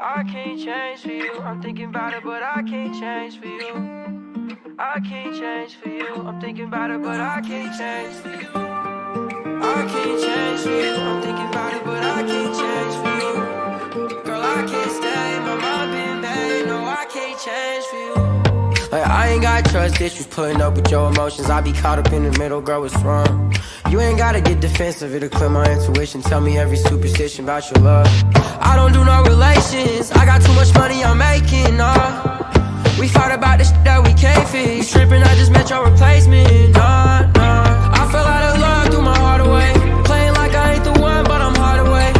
I can't change for you. I'm thinking about it, but I can't change for you. I can't change for you. I'm thinking about it, but I can't change for you. I can't change for you. I'm thinking about it, but I can't change for you. Girl, I can't stay. My mind been bad. No, I can't change for you. Like, I ain't got trust issues putting up with your emotions. I be caught up in the middle, girl, what's wrong? You ain't gotta get defensive, it'll clear my intuition. Tell me every superstition about your love. I don't do no relations. I got too much money I'm making, nah. We fought about the shit that we can't fix. Tripping, I just met your replacement, nah, nah. I fell out of love, threw my heart away. Playing like I ain't the one, but I'm hard away.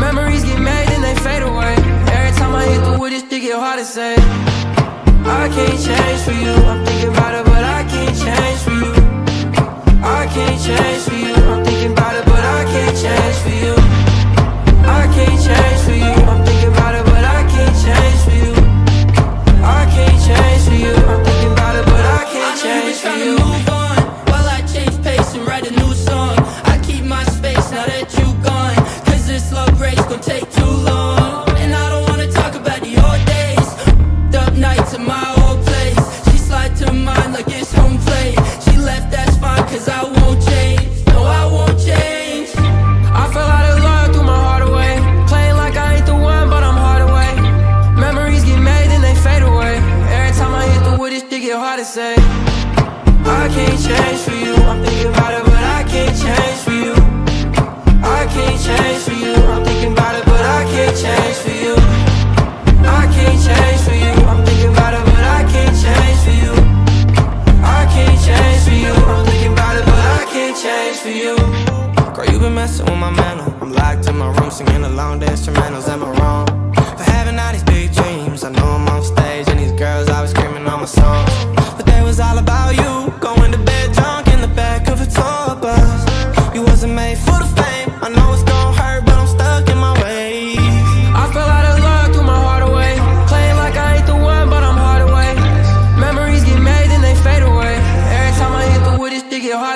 Memories get made and they fade away. Every time I hit the wood, this shit get hard to say. I can't change for you. I'm thinking about it, your heart to say I can't change for you. I'm thinking about it, but I can't change for you. I can't change for you. I'm thinking about it, but I can't change for you. I can't change for you. I'm thinking about it, but I can't change for you. I can't change for you. I'm thinking about it, but I can't change for you. Girl, you been messing with my manner. I'm locked in my room singing a long instrumentals and my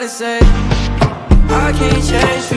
to say I can't change